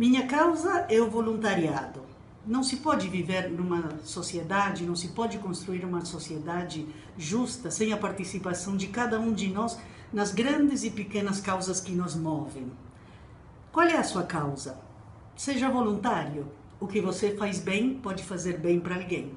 Minha causa é o voluntariado. Não se pode viver numa sociedade, não se pode construir uma sociedade justa sem a participação de cada um de nós nas grandes e pequenas causas que nos movem. Qual é a sua causa? Seja voluntário. O que você faz bem pode fazer bem para alguém.